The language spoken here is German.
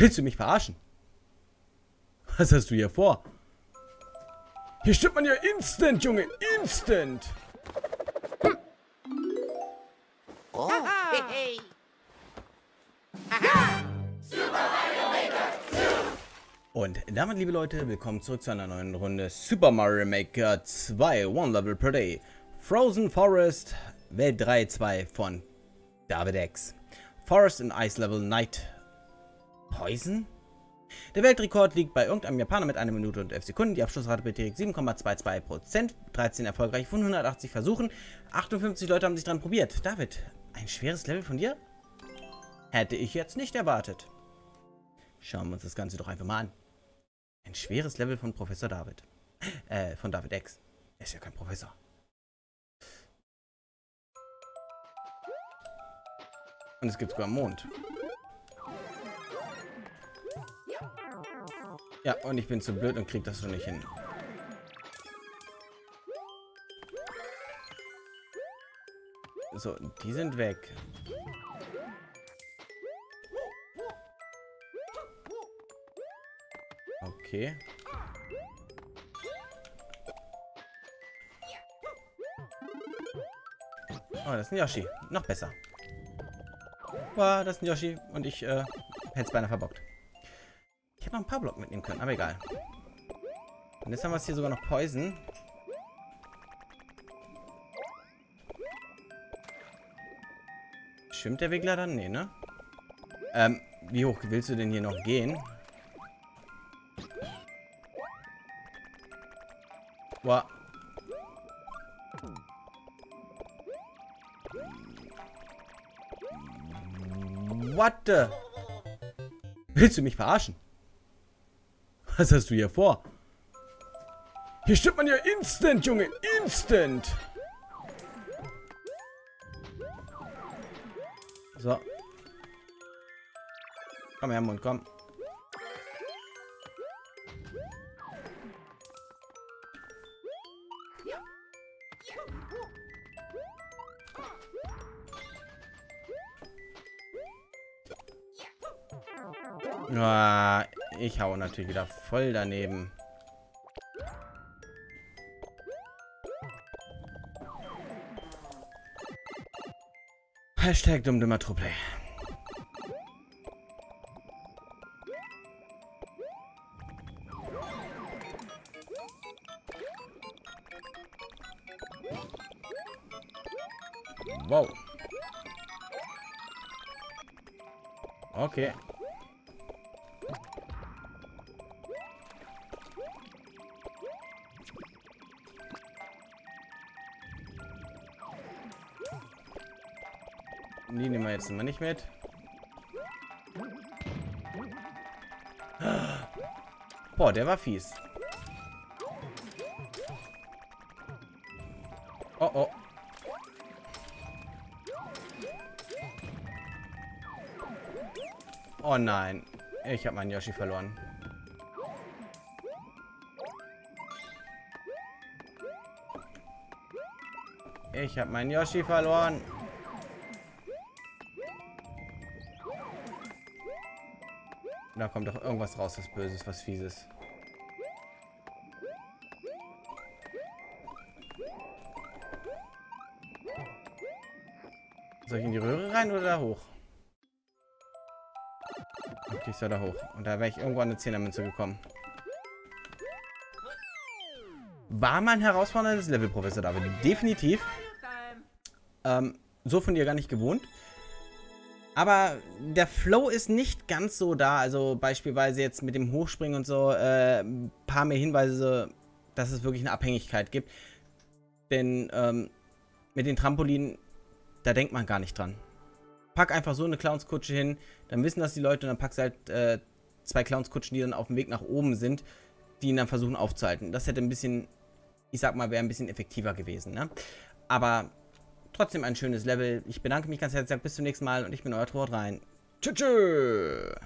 Willst du mich verarschen? Was hast du hier vor? Hier stimmt man ja instant, Junge. Instant. Oh. Hey, hey. Und damit, liebe Leute, willkommen zurück zu einer neuen Runde Super Mario Maker 2 One Level per Day. Frozen Forest Welt 3 2 von David X. Forest in Ice Level Night Poison? Der Weltrekord liegt bei irgendeinem Japaner mit 1 Minute und 11 Sekunden. Die Abschlussrate beträgt 7,22%. 13 erfolgreich von 180 Versuchen. 58 Leute haben sich dran probiert. David, ein schweres Level von dir? Hätte ich jetzt nicht erwartet. Schauen wir uns das Ganze doch einfach mal an. Ein schweres Level von Professor David. Äh, von David X. Er ist ja kein Professor. Und es gibt sogar einen Mond. Ja, und ich bin zu blöd und krieg das schon nicht hin. So, die sind weg. Okay. Oh, das ist ein Yoshi. Noch besser. Wow, das ist ein Yoshi. Und ich äh, hätte es beinahe verbockt. Ich hätte noch ein paar Block mitnehmen können, aber egal. Und jetzt haben wir es hier sogar noch Poison. Schwimmt der Wiggler dann? Nee, ne? Ähm, wie hoch willst du denn hier noch gehen? Boah. What the? Willst du mich verarschen? Was hast du hier vor? Hier stimmt man ja instant, Junge. Instant. So. Komm her, Mund, komm. Ah, ich hau natürlich wieder voll daneben. Hashtag dummdümmer Truppe. Wow. Okay. Die nehmen wir jetzt mal nicht mit. Boah, der war fies. Oh, oh. Oh nein. Ich habe meinen Yoshi verloren. Ich habe meinen Yoshi verloren. Da kommt doch irgendwas raus, was Böses, was Fieses. Soll ich in die Röhre rein oder da hoch? Okay, ich soll da hoch. Und da wäre ich irgendwo an eine Zehnermünze gekommen. War mein herausforderndes Level, Professor David. Definitiv. Ähm, so von dir gar nicht gewohnt. Aber der Flow ist nicht ganz so da. Also beispielsweise jetzt mit dem Hochspringen und so äh, ein paar mehr Hinweise, dass es wirklich eine Abhängigkeit gibt. Denn ähm, mit den Trampolinen, da denkt man gar nicht dran. Pack einfach so eine Clownskutsche hin, dann wissen das die Leute und dann packst du halt äh, zwei Clownskutschen, die dann auf dem Weg nach oben sind, die ihn dann versuchen aufzuhalten. Das hätte ein bisschen, ich sag mal, wäre ein bisschen effektiver gewesen. Ne? Aber Trotzdem ein schönes Level. Ich bedanke mich ganz herzlich. Bis zum nächsten Mal und ich bin euer Tor rein. Tschüss.